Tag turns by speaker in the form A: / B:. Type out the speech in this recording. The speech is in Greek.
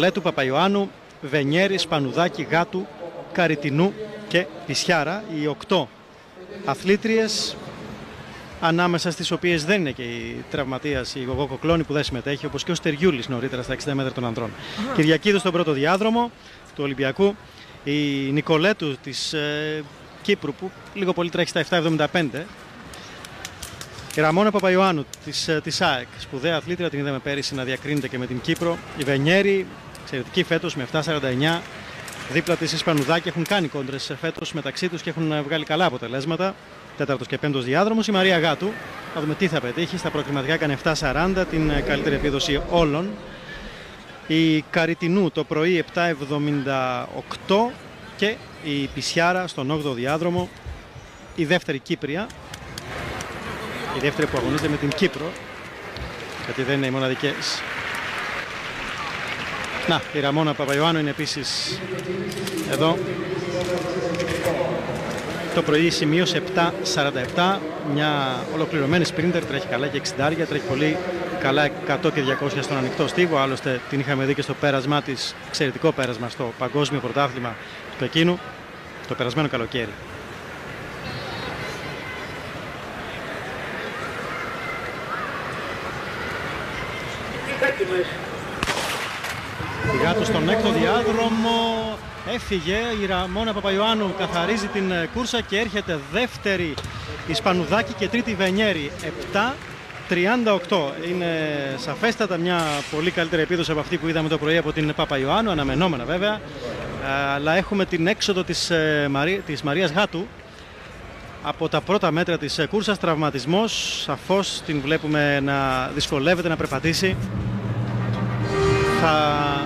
A: Λέτου Παπαϊωάννου, Βενιέρη, Σπανουδάκη, Γάτου, Καριτινού και Πισιάρα. Οι οκτώ αθλήτριες ανάμεσα στις οποίες δεν είναι και η τραυματίας η Γογό Κοκλώνη που δεν συμμετέχει όπως και ο Στεριούλης νωρίτερα στα 60 μέτρα των ανδρών. Κυριακίδου στον πρώτο διάδρομο του Ολυμπιακού η Νικολέτου της ε, Κύπρου που λίγο πολύ τρέχει στα 7,75 η Ραμόνα Παπαϊωάννου της, ε, της ΑΕΚ, σπουδαία αθλήτρια, την είδαμε πέρυσι να διακρίνεται και με την Κύπρο. Η Βενιέρη, εξαιρετική φέτος με 7,49. Δίπλα της Ισπανουδάκη έχουν κάνει κόντρες φέτος μεταξύ τους και έχουν ε, βγάλει καλά αποτελέσματα. Τέταρτος και πέμπτος διάδρομος. Η Μαρία Γάτου, θα δούμε τι θα πετύχει. Στα προκριματικά έκανε 7,40, την ε, καλύτερη επίδοση όλων. Η Καριτινού το πρωί 7,78 και η Πισιάρα στον 8ο διάδρομο. Η δεύτερη Κύπρια η δεύτερη που αγωνίζεται με την Κύπρο γιατί δεν είναι οι μοναδικές να, η Ραμόνα Παπαϊωάννου είναι επίσης εδώ. Το πρωί σημείωσε 7.47 μια ολοκληρωμένη σπρίντερ τρέχει καλά και 60 τρέχει πολύ καλά 100 και 200 στον ανοιχτό στίβο. Άλλωστε την είχαμε δει και στο πέρασμά της εξαιρετικό πέρασμα στο παγκόσμιο πρωτάθλημα του Πεκίνου το περασμένο καλοκαίρι Γάτο στον έκτο διάδρομο. Έφυγε η Ραμόνα Παπαϊωάννου καθαρίζει την ε, κούρσα και έρχεται δεύτερη η Σπανουδάκη και τρίτη Βενιέρη. 7-38 είναι σαφέστατα μια πολύ καλύτερη επίδοση από αυτή που είδαμε το πρωί από την Παπαϊωάννου αναμενόμενα βέβαια. Ε, αλλά έχουμε την έξοδο της, ε, της Μαρίας Γάτου από τα πρώτα μέτρα της κούρσας. Τραυματισμός σαφώς την βλέπουμε να δυσκολεύεται να περπατήσει. Θα